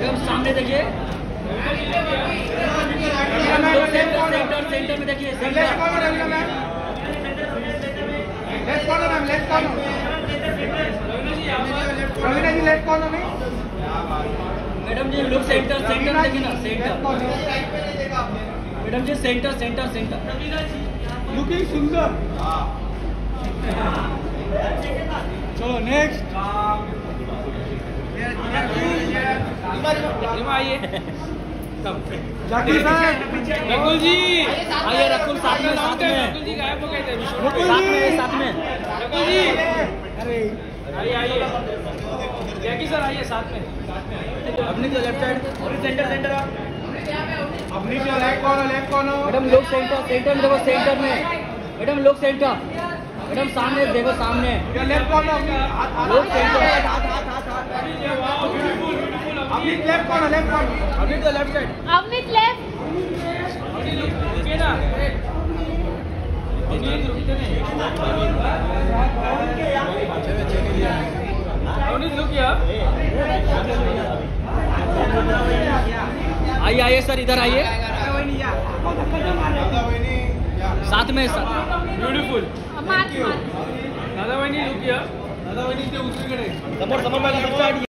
Madam सामने देखिए centre centre में देखिए left corner ma'am left corner ma'am left corner Raveena ji left corner में madam ji look centre centre देखिए ना centre madam ji centre centre centre looking सुंदर चलो नेक्स्ट आइए। रकुल जी। आइए रकुल साथ में साथ में। जी गायब हो गए थे साथ में साथ में रकुल जी। अरे। आइए आइए। जैकी सर आइए साथ में। अपनी तो लेफ़्ट साइड सेंटर सेंटर अब नीचे left corner left corner madam लोग सेंटर सेंटर में देखो सेंटर में। मैडम लोग सेंटर मैडम सामने देखो सामने। लेफ़्ट कॉर्नर लोग सेंटर अभी लेफ़्ट कॉर्नर लेफ़्ट कॉर्नर अभी तो लेफ़्ट साइड अवनीत लेफ़्ट रुकिए ना आइए आइए सर इधर आइए। साथ में सर ब्युटिफुल दादा वहिनी रुकिए दादा वहिनी ते उजवीकडे समोर समोर बघा, समोर